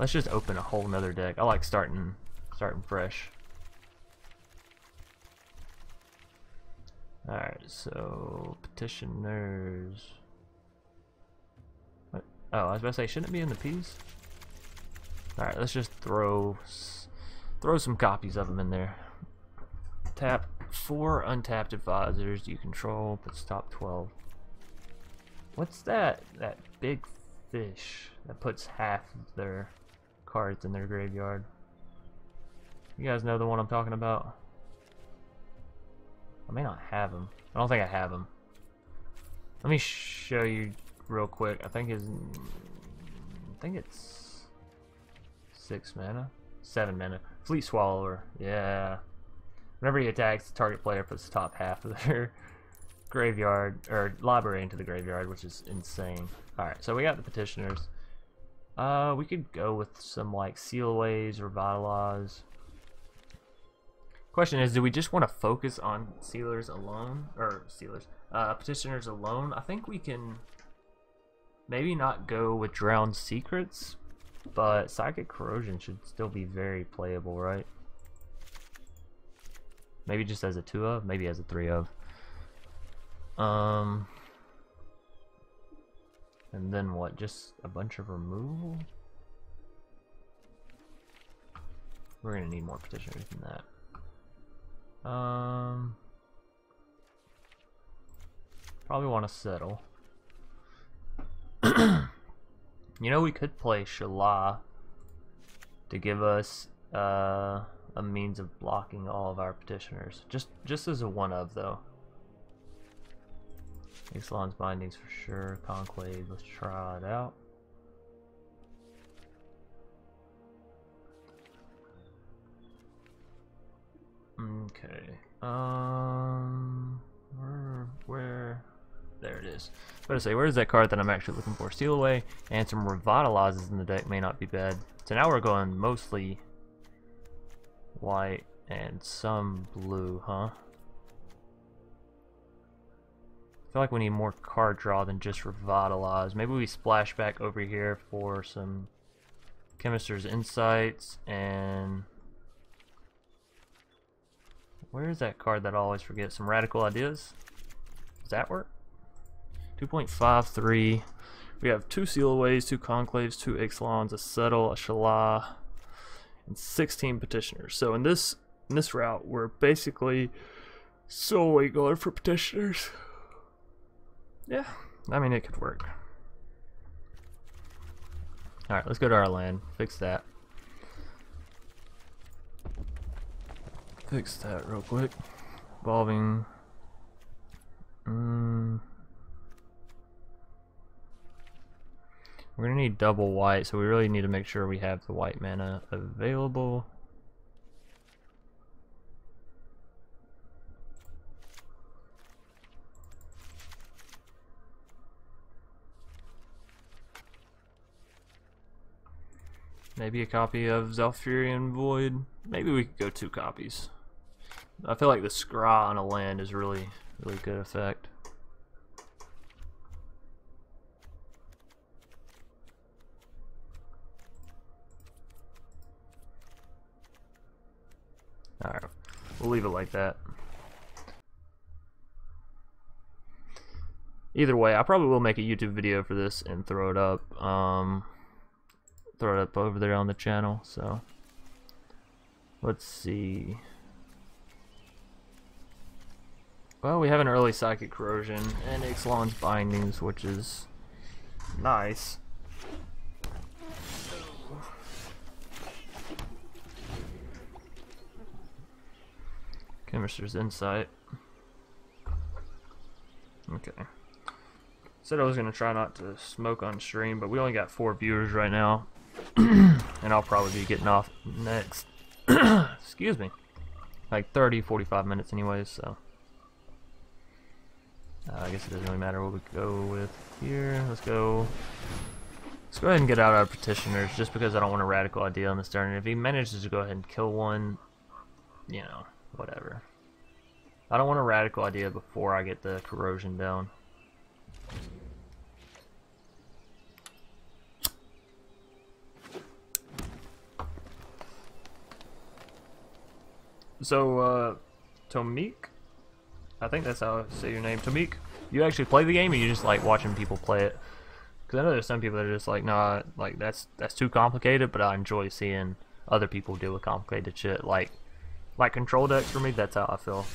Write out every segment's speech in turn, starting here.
Let's just open a whole nother deck. I like starting starting fresh. Alright, so petitioners. What? Oh, I was about to say, shouldn't it be in the P's? Alright, let's just throw throw some copies of them in there. Tap four untapped advisors you control, puts top 12. What's that? That big fish that puts half of their cards in their graveyard. You guys know the one I'm talking about? I may not have him. I don't think I have him. Let me show you real quick. I think his... I think it's... Six mana? Seven mana. Fleet Swallower. Yeah. Whenever he attacks, the target player puts the top half of their graveyard, or library into the graveyard, which is insane. Alright, so we got the Petitioners. Uh, we could go with some, like, Sealaways or Vitalize. Question is, do we just want to focus on sealers alone? Or sealers, uh, petitioners alone? I think we can maybe not go with drowned secrets, but psychic corrosion should still be very playable, right? Maybe just as a two of, maybe as a three of. Um, and then what? Just a bunch of removal? We're gonna need more petitioners than that. Um, probably want to settle. you know, we could play Shala to give us uh, a means of blocking all of our petitioners. Just, just as a one of though. Ixalan's bindings for sure. Conclave, let's try it out. Okay. Um, where, where? There it is. But to say, where's that card that I'm actually looking for? Seal away and some revitalizes in the deck may not be bad. So now we're going mostly white and some blue, huh? I feel like we need more card draw than just revitalize. Maybe we splash back over here for some Chemister's Insights and where is that card that I always forget? Some Radical Ideas? Does that work? 2.53. We have two Sealaways, two Conclaves, two Ixalans, a Settle, a Shala, and 16 Petitioners. So in this in this route, we're basically solely going for Petitioners. Yeah, I mean, it could work. Alright, let's go to our land. Fix that. Fix that real quick. Evolving. Mm. We're gonna need double white, so we really need to make sure we have the white mana available. Maybe a copy of Zhalfirin Void. Maybe we could go two copies. I feel like the scry on a land is really, really good effect. Alright, we'll leave it like that. Either way, I probably will make a YouTube video for this and throw it up. Um, throw it up over there on the channel, so let's see. Well, we have an early Psychic Corrosion and Ixalan's Bindings, which is nice. Chemister's Insight. Okay. Said I was going to try not to smoke on stream, but we only got four viewers right now. and I'll probably be getting off next. Excuse me. Like 30, 45 minutes anyways, so. Uh, I guess it doesn't really matter what we go with here. Let's go. Let's go ahead and get out our petitioners, just because I don't want a radical idea on this turn. If he manages to go ahead and kill one, you know, whatever. I don't want a radical idea before I get the corrosion down. So, uh, Tomik, I think that's how I say your name. Tomik, you actually play the game, or you just like watching people play it? Because I know there's some people that are just like, nah, like that's that's too complicated. But I enjoy seeing other people deal with complicated shit. Like, like control decks for me, that's how I feel.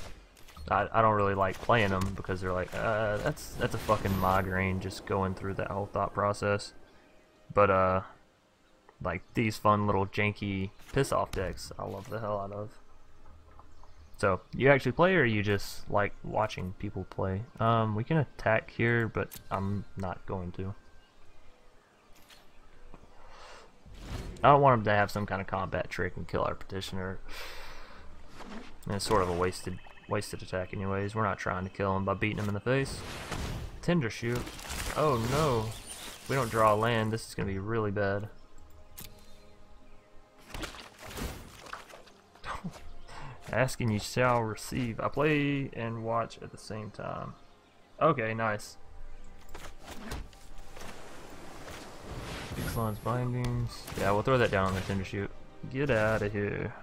I, I don't really like playing them because they're like, uh, that's that's a fucking migraine just going through that whole thought process. But uh, like these fun little janky piss off decks, I love the hell out of. So, you actually play or you just like watching people play? Um, we can attack here, but I'm not going to. I don't want him to have some kind of combat trick and kill our petitioner. And it's sort of a wasted wasted attack anyways. We're not trying to kill him by beating him in the face. Tender shoot. Oh no. We don't draw land, this is going to be really bad. Asking you shall receive. I play and watch at the same time. Okay, nice. Big bindings. Yeah, we'll throw that down on the tinder shoot. Get out of here.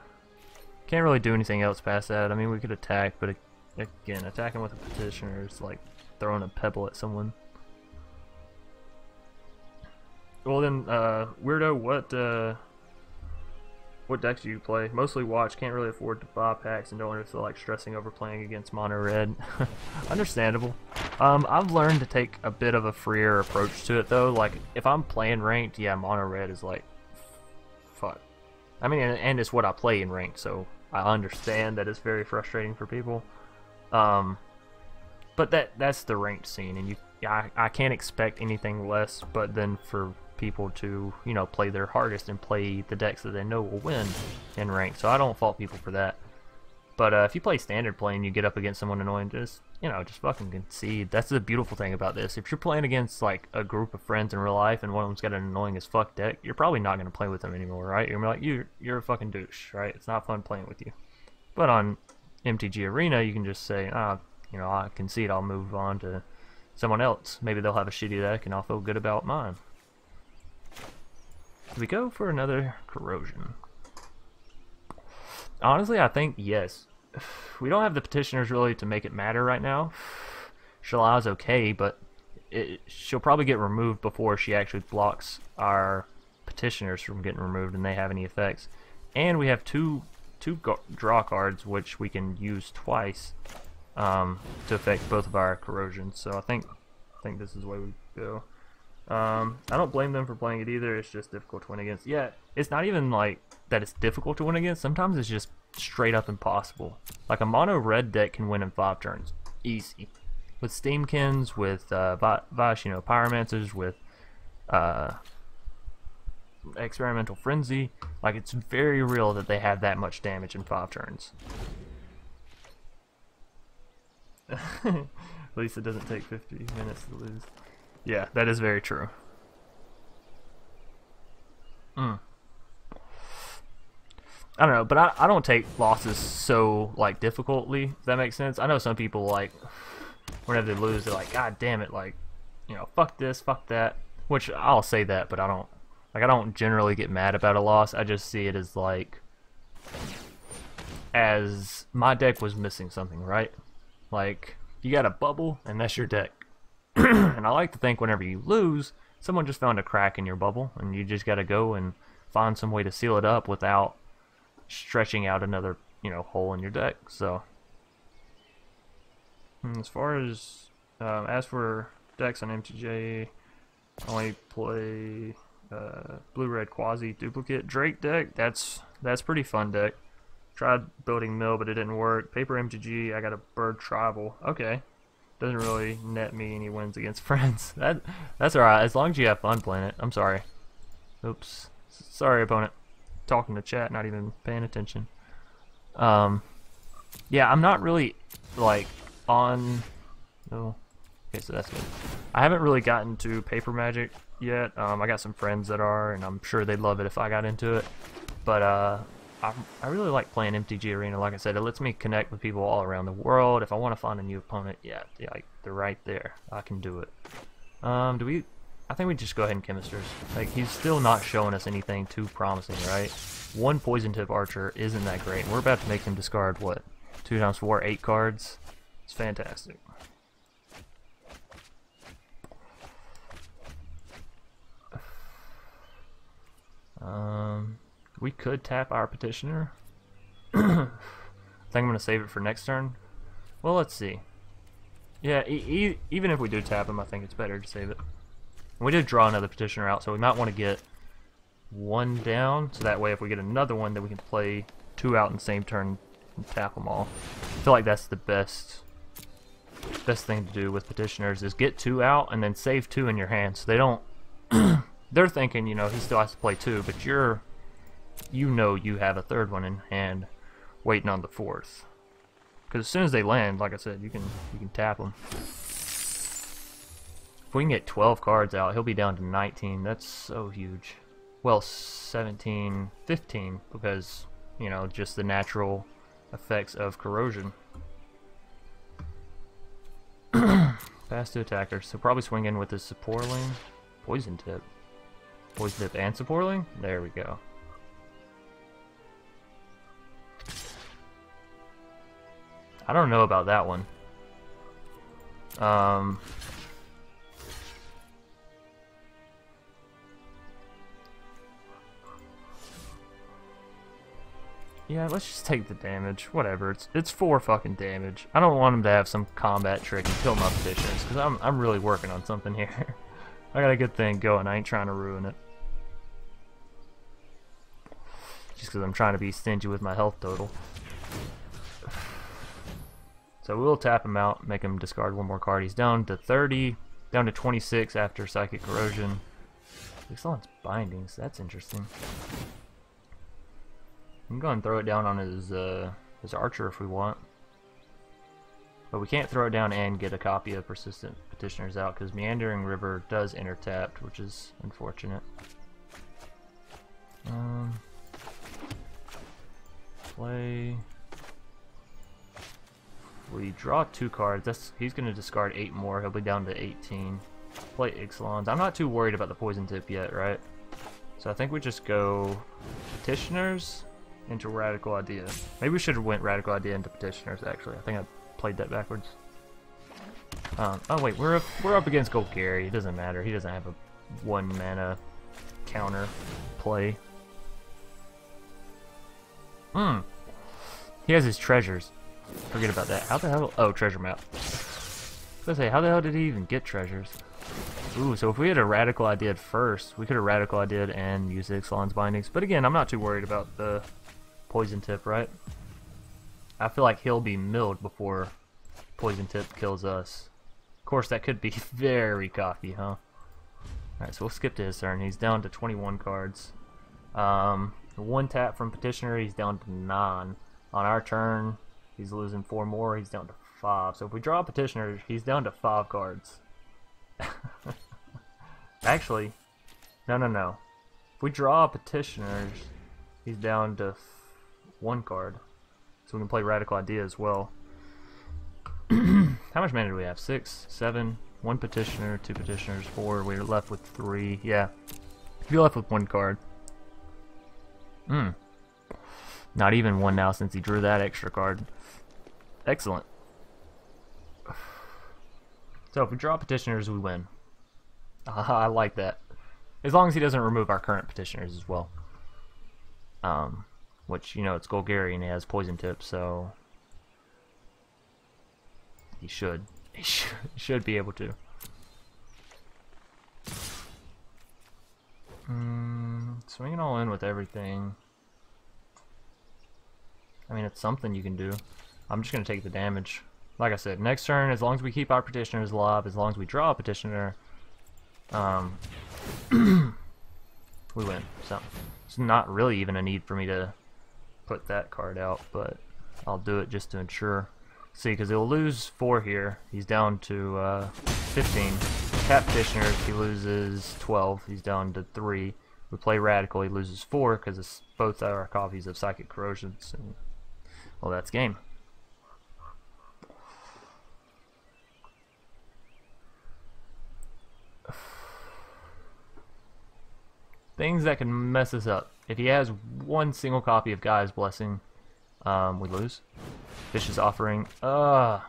Can't really do anything else past that. I mean, we could attack, but again, attacking with a petitioner is like throwing a pebble at someone. Well then, uh, Weirdo, what, uh, what decks do you play? Mostly watch, can't really afford to buy packs and don't want to feel like stressing over playing against mono red. Understandable. Um, I've learned to take a bit of a freer approach to it though. Like, if I'm playing ranked, yeah, mono red is like, fuck. I mean, and, and it's what I play in ranked, so I understand that it's very frustrating for people. Um, but that that's the ranked scene, and you I, I can't expect anything less but then for people to you know play their hardest and play the decks that they know will win in rank. So I don't fault people for that. But uh, if you play standard play and you get up against someone annoying, just you know, just fucking concede. That's the beautiful thing about this. If you're playing against like a group of friends in real life and one of them's got an annoying as fuck deck, you're probably not gonna play with them anymore, right? You're like, you you're a fucking douche, right? It's not fun playing with you. But on MTG Arena, you can just say, ah, you know, I concede. I'll move on to someone else. Maybe they'll have a shitty deck, and I'll feel good about mine. We go for another corrosion? Honestly, I think yes. We don't have the petitioners really to make it matter right now. Shalai's okay, but it, she'll probably get removed before she actually blocks our petitioners from getting removed and they have any effects. And we have two two draw cards which we can use twice um, to affect both of our corrosions. So I think I think this is the way we go. Um, I don't blame them for playing it either. It's just difficult to win against. Yeah, it's not even like that it's difficult to win against. Sometimes it's just straight up impossible. Like a mono red deck can win in five turns, easy. With Steamkins, with uh, Vash, you know, Pyromancers, with uh, Experimental Frenzy, like it's very real that they have that much damage in five turns. At least it doesn't take 50 minutes to lose. Yeah, that is very true. Mm. I don't know, but I, I don't take losses so like difficultly. If that makes sense. I know some people like whenever they lose, they're like, God damn it, like you know, fuck this, fuck that. Which I'll say that, but I don't like I don't generally get mad about a loss. I just see it as like as my deck was missing something, right? Like you got a bubble and that's your deck. and I like to think whenever you lose, someone just found a crack in your bubble and you just got to go and find some way to seal it up without stretching out another, you know, hole in your deck. So hmm, as far as um, as for decks on MTG, I only play uh, blue red quasi duplicate Drake deck. That's that's pretty fun deck. Tried building mill, but it didn't work. Paper MTG. I got a bird tribal. Okay, doesn't really net me any wins against friends. That that's alright as long as you have fun playing it. I'm sorry. Oops. Sorry, opponent. Talking to chat, not even paying attention. Um, yeah, I'm not really like on. Oh, okay, so that's good. I haven't really gotten to paper magic yet. Um, I got some friends that are, and I'm sure they'd love it if I got into it. But uh, I, I really like playing MTG Arena. Like I said, it lets me connect with people all around the world. If I want to find a new opponent, yeah, yeah, they're right there. I can do it. Um, do we? I think we just go ahead and chemisters. Like, he's still not showing us anything too promising, right? One poison tip archer isn't that great. We're about to make him discard, what, two times four, eight cards? It's fantastic. Um, we could tap our petitioner. I think I'm going to save it for next turn. Well, let's see. Yeah, e e even if we do tap him, I think it's better to save it. We did draw another petitioner out, so we might want to get one down, so that way if we get another one, then we can play two out in the same turn and tap them all. I feel like that's the best best thing to do with petitioners is get two out and then save two in your hand so they don't they're thinking you know he still has to play two but you're you know you have a third one in hand waiting on the fourth because as soon as they land like I said you can you can tap them if we can get 12 cards out he'll be down to 19 that's so huge well 17 15 because you know just the natural effects of corrosion Fast to attackers, so probably swing in with his Saproling. Poison tip. Poison tip and Saproling? There we go. I don't know about that one. Um, Yeah, let's just take the damage. Whatever. It's it's four fucking damage. I don't want him to have some combat trick and kill my petitioners, because I'm, I'm really working on something here. I got a good thing going. I ain't trying to ruin it. Just because I'm trying to be stingy with my health total. So we'll tap him out, make him discard one more card. He's down to 30, down to 26 after Psychic Corrosion. Excellent bindings, that's interesting. We can go and throw it down on his uh, his archer if we want. But we can't throw it down and get a copy of Persistent Petitioners out because Meandering River does enter tapped, which is unfortunate. Um, play. We draw two cards. That's he's going to discard eight more. He'll be down to 18. Play Ixalan's. I'm not too worried about the poison tip yet, right? So I think we just go Petitioners into Radical Idea. Maybe we should have went Radical Idea into Petitioners, actually. I think I played that backwards. Um, oh wait, we're up, we're up against Golgari. It doesn't matter. He doesn't have a one mana counter play. Hmm. He has his treasures. Forget about that. How the hell? Oh, treasure map. I was say, how the hell did he even get treasures? Ooh, so if we had a radical idea first, we could have radical idea and used Ixalan's bindings. But again, I'm not too worried about the poison tip, right? I feel like he'll be milled before poison tip kills us. Of course, that could be very cocky, huh? Alright, so we'll skip to his turn. He's down to 21 cards. Um, one tap from Petitioner, he's down to 9. On our turn, he's losing 4 more, he's down to 5. So if we draw a Petitioner, he's down to 5 cards. Actually, no, no, no. If we draw Petitioners, he's down to one card. So we can play Radical Idea as well. How much mana do we have? Six, seven, one petitioner, two petitioners, four. We're left with three. Yeah. You're left with one card. Hmm. Not even one now since he drew that extra card. Excellent. So if we draw petitioners, we win. Uh, I like that. As long as he doesn't remove our current petitioners as well. Um, which, you know, it's Golgari and he has poison tips, so... He should. He should, should be able to. Mm, swinging all in with everything. I mean, it's something you can do. I'm just going to take the damage. Like I said, next turn, as long as we keep our petitioners alive, as long as we draw a petitioner, um, we win. So, it's not really even a need for me to put that card out, but I'll do it just to ensure. See, because he'll lose 4 here. He's down to uh, 15. Tap Petitioners, he loses 12. He's down to 3. We play Radical, he loses 4 because it's both our copies of Psychic Corrosions. Well, that's game. Things that can mess us up. If he has one single copy of Gaea's Blessing, um, we lose. Vicious Offering. Uh,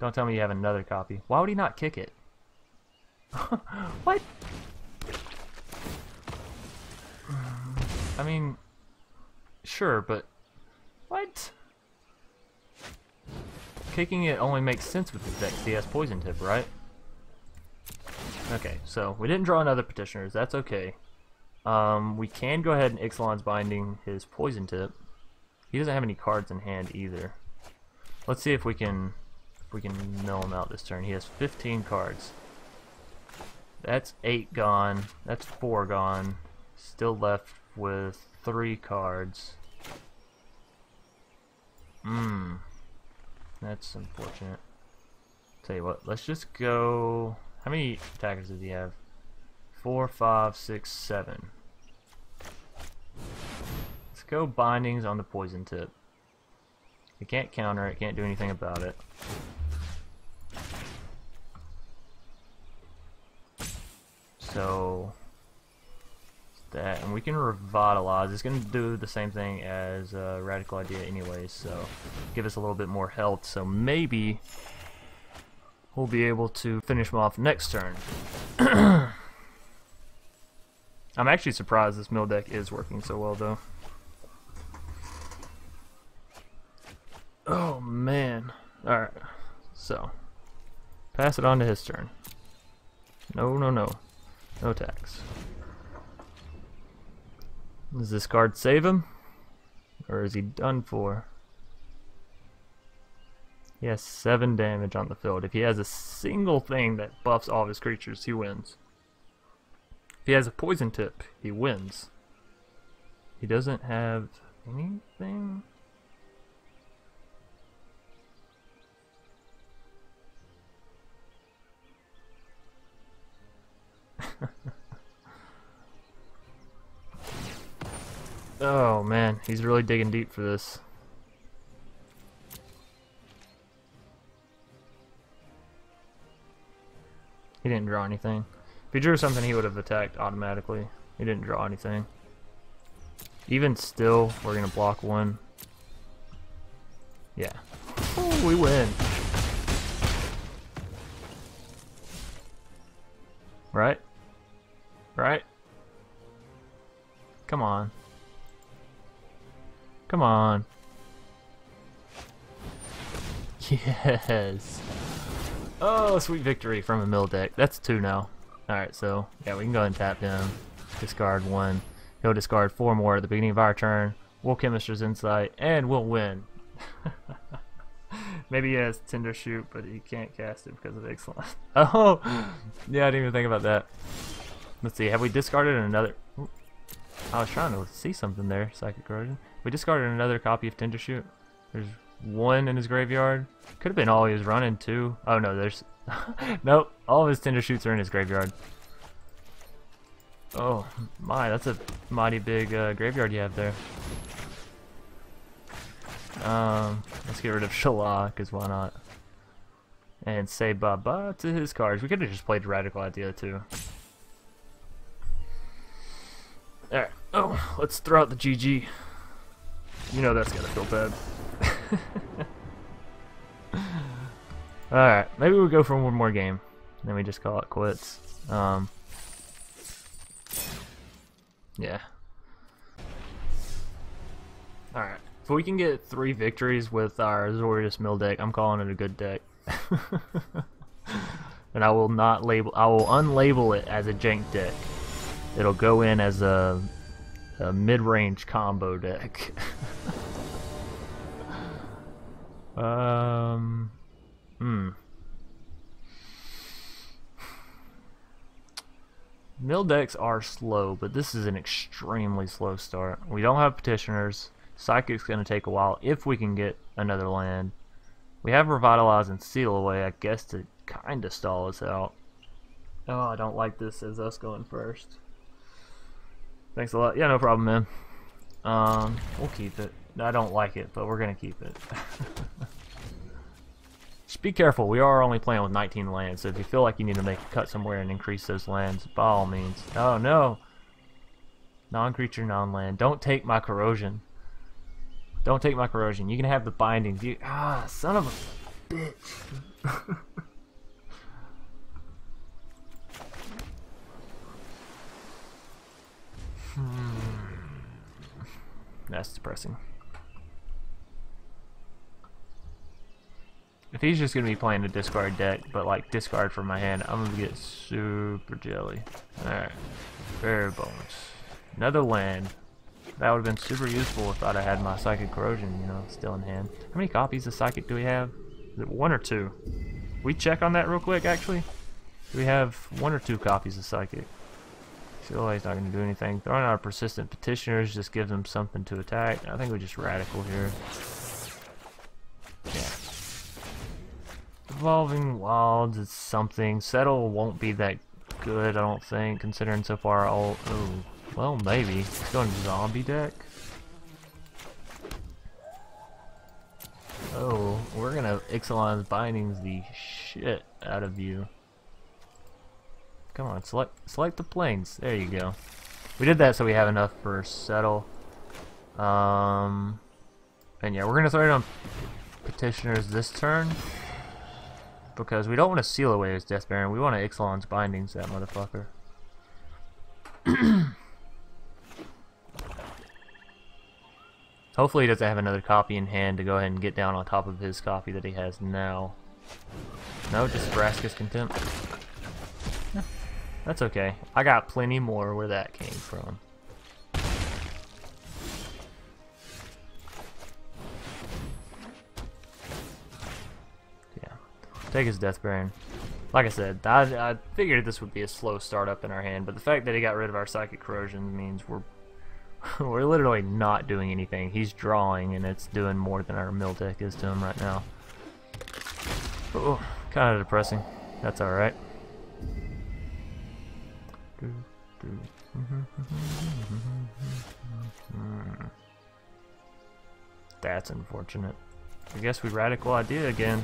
don't tell me you have another copy. Why would he not kick it? what? I mean, sure, but what? Kicking it only makes sense with his deck. He has Poison Tip, right? Okay, so we didn't draw another Petitioners. That's okay. Um, we can go ahead and Ixalan's Binding his Poison Tip. He doesn't have any cards in hand either. Let's see if we can if we can mill him out this turn. He has 15 cards. That's 8 gone. That's 4 gone. Still left with 3 cards. Mmm. That's unfortunate. Tell you what, let's just go... How many attackers does he have? Four, five, six, seven. Let's go bindings on the poison tip. It can't counter it, can't do anything about it. So that, and we can revitalize. It's to do the same thing as uh, Radical Idea anyways, so give us a little bit more health. So maybe we'll be able to finish him off next turn. I'm actually surprised this mill deck is working so well, though. Oh, man. Alright, so pass it on to his turn. No, no, no. No attacks. Does this card save him? Or is he done for? He has 7 damage on the field. If he has a single thing that buffs all of his creatures, he wins. If he has a poison tip, he wins. He doesn't have anything? Oh man, he's really digging deep for this. He didn't draw anything. If he drew something, he would have attacked automatically. He didn't draw anything. Even still, we're going to block one. Yeah. Oh, we win. Right? Right? Come on. Come on. Yes. Oh, sweet victory from a mill deck. That's two now. Alright, so, yeah, we can go and tap him. Discard one. He'll discard four more at the beginning of our turn. We'll Chemister's Insight, and we'll win. Maybe he has Tender Shoot, but he can't cast it because of Excellent. oh! Yeah, I didn't even think about that. Let's see, have we discarded another... I was trying to see something there, Psychic Corrosion. We discarded another copy of Tender Shoot. There's one in his graveyard. Could have been all he was running too. Oh no, there's nope. All of his Tender Shoots are in his graveyard. Oh my, that's a mighty big uh, graveyard you have there. Um, let's get rid of Shala, because why not? And say bye-bye to his cards. We could have just played Radical Idea too. Alright, oh, let's throw out the GG. You know that's gotta feel bad. Alright, maybe we'll go for one more game. Then we just call it quits. Um, yeah. Alright. If we can get three victories with our Azorius Mill deck, I'm calling it a good deck. and I will not label I will unlabel it as a jank deck. It'll go in as a, a mid-range combo deck. Um. Hmm. Mill decks are slow, but this is an extremely slow start. We don't have petitioners. Psychic's going to take a while if we can get another land. We have Revitalize and Seal Away, I guess, to kind of stall us out. Oh, I don't like this as us going first. Thanks a lot. Yeah, no problem, man. Um, we'll keep it. I don't like it, but we're going to keep it. Just be careful, we are only playing with 19 lands, so if you feel like you need to make a cut somewhere and increase those lands, by all means. Oh no! Non-creature, non-land. Don't take my corrosion. Don't take my corrosion. You can have the bindings. You ah, son of a bitch. hmm. That's depressing. If he's just gonna be playing a discard deck, but like discard from my hand, I'm gonna get super jelly. Alright. Bare bones. Another land. That would have been super useful if I'd have had my Psychic Corrosion, you know, still in hand. How many copies of Psychic do we have? Is it one or two? We check on that real quick, actually. Do we have one or two copies of Psychic? Still, he's not going to do anything. Throwing out Persistent Petitioners just gives them something to attack. I think we just Radical here. Evolving Wilds is something. Settle won't be that good, I don't think, considering so far all... Oh, well, maybe. Let's go into Zombie deck. Oh, we're gonna Ixalan's Bindings the shit out of you. Come on, select select the plains. There you go. We did that so we have enough for Settle. Um, and yeah, we're gonna throw it on Petitioners this turn. Because we don't want to seal away his Death Baron. We want to Ixalan's Bindings, that motherfucker. Hopefully he doesn't have another copy in hand to go ahead and get down on top of his copy that he has now. No, just Vraska's Contempt. That's okay. I got plenty more where that came from. Take his Death Baron. Like I said, I, I figured this would be a slow startup in our hand, but the fact that he got rid of our Psychic Corrosion means we're we're literally not doing anything. He's drawing, and it's doing more than our mill deck is to him right now. Oh, kind of depressing. That's alright. That's unfortunate. I guess we radical idea again.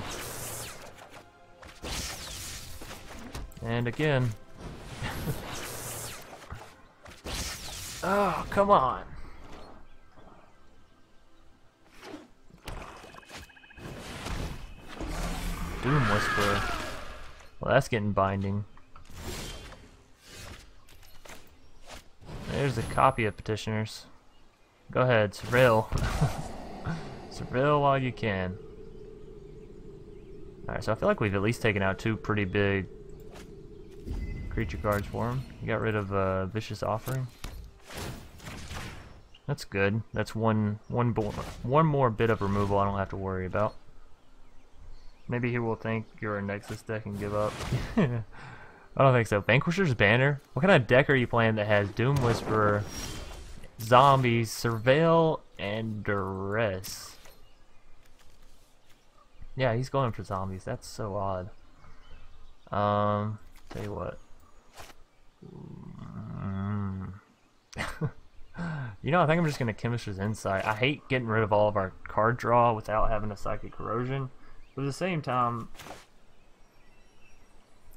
And again. Oh, come on. Doom Whisperer. Well, that's getting binding. There's a copy of Petitioners. Go ahead, surveil. surveil while you can. Alright, so I feel like we've at least taken out two pretty big creature cards for him. You got rid of uh, Vicious Offering. That's good. That's one one one more bit of removal I don't have to worry about. Maybe he will think you're a Nexus deck and give up. I don't think so. Vanquisher's Banner? What kind of deck are you playing that has Doom Whisperer, Zombies, Surveil, and Duress? Yeah, he's going for zombies. That's so odd. Um, tell you what. You know, I think I'm just going to Chemist's Insight. I hate getting rid of all of our card draw without having a Psychic Corrosion. But at the same time,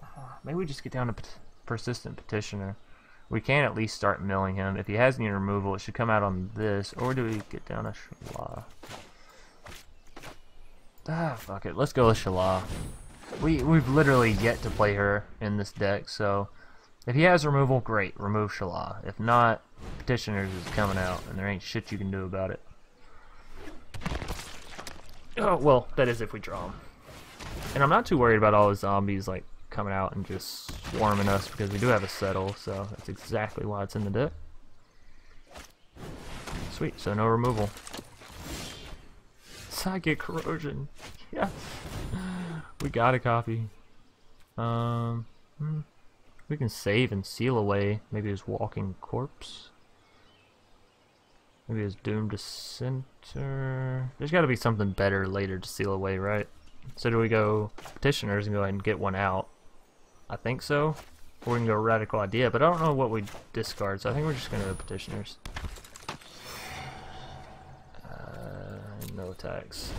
maybe we just get down to Persistent Petitioner. We can at least start milling him. If he has any removal, it should come out on this. Or do we get down to Shala? Ah, fuck it. Let's go with Shala. We, we've literally yet to play her in this deck, so... If he has removal, great. Remove Shala. If not, Petitioners is coming out, and there ain't shit you can do about it. Oh, well, that is if we draw him. And I'm not too worried about all the zombies, like, coming out and just swarming us, because we do have a settle, so that's exactly why it's in the deck. Sweet, so no removal. Psychic Corrosion. Yes! We got a copy. Um, hmm. We can save and seal away maybe his walking corpse. Maybe his doomed dissenter. There's got to be something better later to seal away, right? So do we go petitioners and go ahead and get one out? I think so. Or we can go radical idea, but I don't know what we discard, so I think we're just going to go petitioners. Uh, no attacks.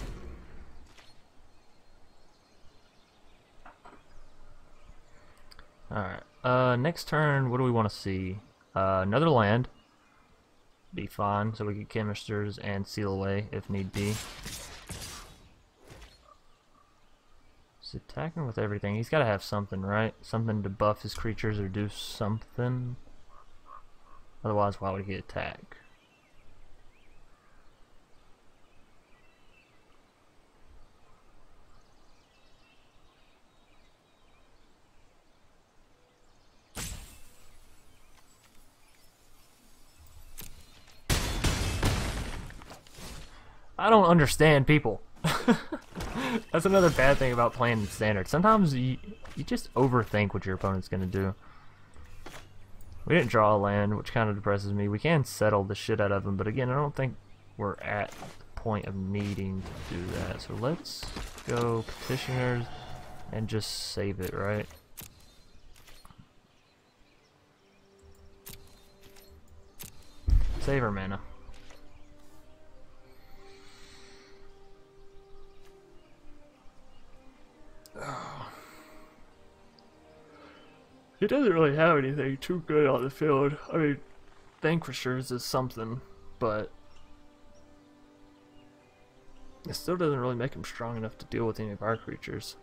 Alright. Uh, next turn, what do we want to see? Uh, another land. be fine. So we get chemisters and seal away if need be. He's attacking with everything. He's got to have something, right? Something to buff his creatures or do something. Otherwise, why would he attack? I don't understand people. That's another bad thing about playing standard. Sometimes you, you just overthink what your opponent's going to do. We didn't draw a land, which kind of depresses me. We can settle the shit out of them, but again, I don't think we're at the point of needing to do that. So let's go petitioners and just save it, right? Save our mana. He doesn't really have anything too good on the field. I mean, Vanquishers is something, but it still doesn't really make him strong enough to deal with any of our creatures.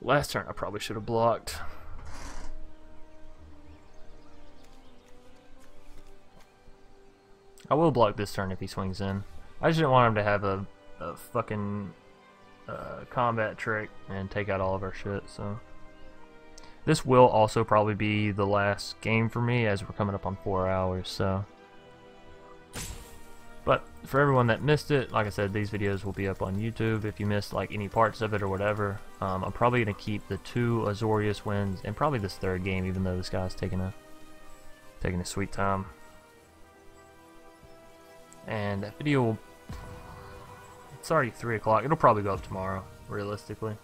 Last turn I probably should have blocked. I will block this turn if he swings in. I just didn't want him to have a, a fucking uh, combat trick and take out all of our shit, so... This will also probably be the last game for me as we're coming up on four hours, so. But for everyone that missed it, like I said, these videos will be up on YouTube. If you missed like any parts of it or whatever, um, I'm probably going to keep the two Azorius wins and probably this third game, even though this guy's taking a taking a sweet time. And that video will, it's already 3 o'clock. It'll probably go up tomorrow, realistically.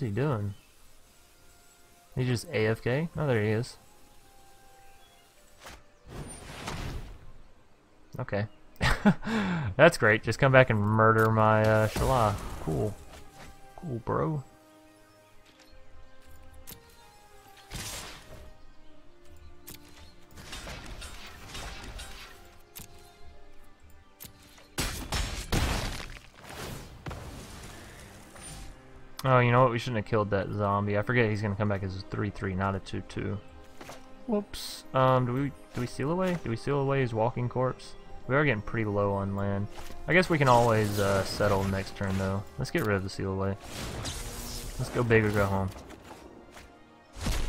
He doing? He just AFK? Oh, there he is. Okay. That's great. Just come back and murder my uh, Shala. Cool. Cool, bro. Oh, you know what? We shouldn't have killed that zombie. I forget he's gonna come back as a 3-3, not a 2-2. Whoops. Um, do we do we seal away? Do we seal away his walking corpse? We are getting pretty low on land. I guess we can always uh, settle next turn though. Let's get rid of the seal away. Let's go big or go home.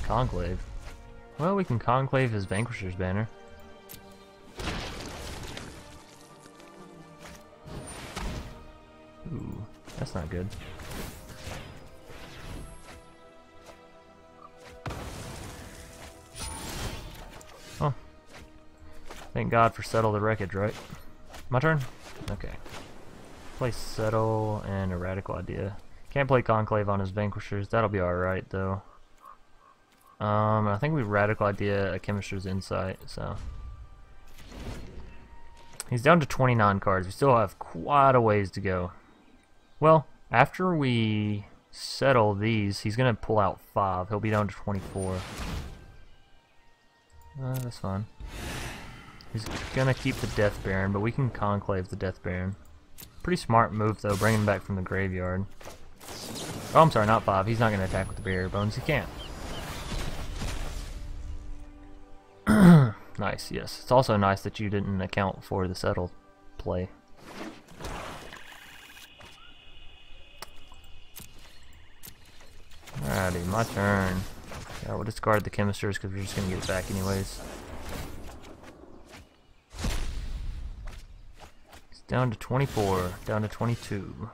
Conclave. Well, we can conclave his Vanquisher's banner. Ooh, that's not good. Thank God for Settle the Wreckage, right? My turn? Okay. Play Settle and a Radical Idea. Can't play Conclave on his Vanquishers. That'll be alright, though. Um, I think we Radical Idea a Chemister's Insight, so... He's down to 29 cards. We still have quite a ways to go. Well, after we settle these, he's going to pull out 5. He'll be down to 24. Uh, that's fine. He's gonna keep the Death Baron, but we can Conclave the Death Baron. Pretty smart move though, bringing him back from the graveyard. Oh, I'm sorry, not five. He's not gonna attack with the Barrier Bones. He can't. nice, yes. It's also nice that you didn't account for the settled play. Alrighty, my turn. Yeah, we'll discard the chemisters because we're just gonna get it back anyways. Down to 24, down to 22.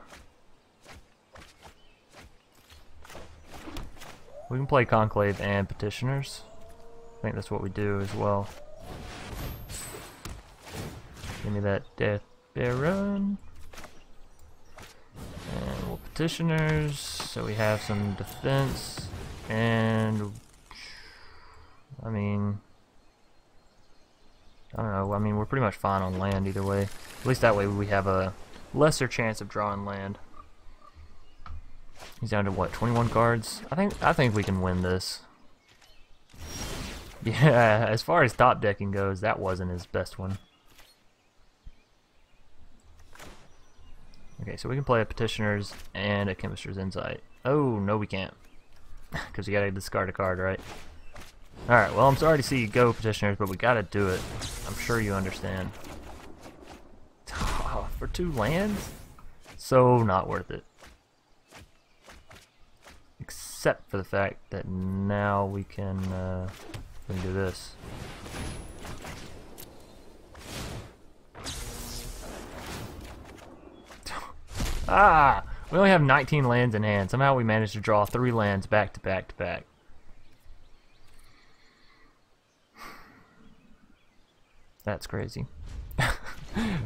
We can play Conclave and Petitioners. I think that's what we do as well. Give me that Death Baron. And we'll Petitioners, so we have some defense. And, I mean, I don't know. I mean, we're pretty much fine on land either way. At least that way we have a lesser chance of drawing land. He's down to what, 21 cards? I think I think we can win this. Yeah, as far as top decking goes, that wasn't his best one. Okay, so we can play a Petitioner's and a Chemister's Insight. Oh, no we can't. Because you gotta discard a card, right? Alright, well I'm sorry to see you go, Petitioners, but we gotta do it. I'm sure you understand. For two lands? So not worth it. Except for the fact that now we can, uh, we can do this. ah! We only have 19 lands in hand. Somehow we managed to draw three lands back to back to back. That's crazy. but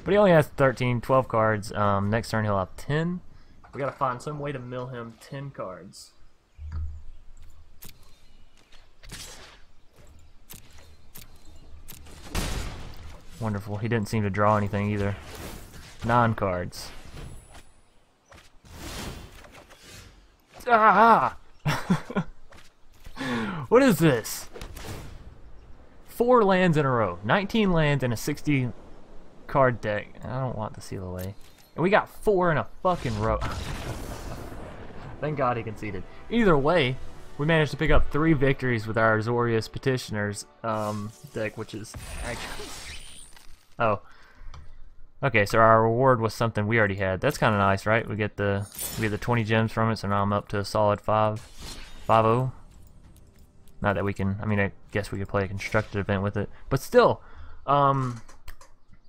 he only has 13, 12 cards. Um, next turn he'll have 10. We gotta find some way to mill him 10 cards. Wonderful. He didn't seem to draw anything either. Non cards. Ah! what is this? Four lands in a row. 19 lands in a 60 card deck. I don't want to see the seal away. And we got four in a fucking row. Thank God he conceded. Either way, we managed to pick up three victories with our Azorius Petitioners um, deck, which is actually... Oh. Okay, so our reward was something we already had. That's kind of nice, right? We get the we get the 20 gems from it, so now I'm up to a solid 5 5 Not that we can, I mean, I guess we could play a constructed event with it. But still, um,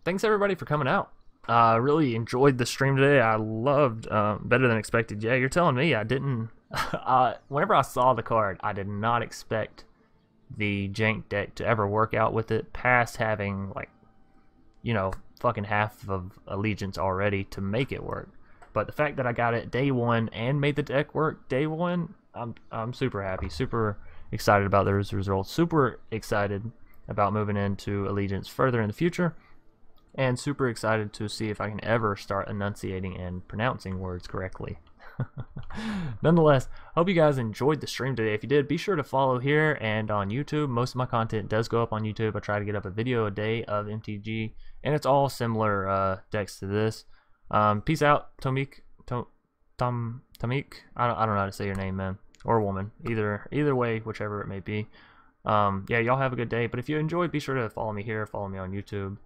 thanks everybody for coming out. I uh, really enjoyed the stream today. I loved uh, better than expected. Yeah, you're telling me I didn't. uh, whenever I saw the card, I did not expect the jank deck to ever work out with it past having like you know fucking half of allegiance already to make it work but the fact that I got it day one and made the deck work day one I'm I'm super happy super excited about those results super excited about moving into allegiance further in the future and super excited to see if I can ever start enunciating and pronouncing words correctly Nonetheless, hope you guys enjoyed the stream today. If you did, be sure to follow here and on YouTube. Most of my content does go up on YouTube. I try to get up a video a day of MTG, and it's all similar uh, decks to this. Um, peace out, Tomik. Tom, Tom, Tomik. I don't, I don't know how to say your name, man, or woman. Either, either way, whichever it may be. Um, yeah, y'all have a good day. But if you enjoyed, be sure to follow me here, follow me on YouTube,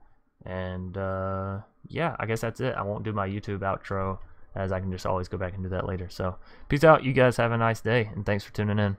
and uh, yeah, I guess that's it. I won't do my YouTube outro as I can just always go back and do that later. So, peace out. You guys have a nice day, and thanks for tuning in.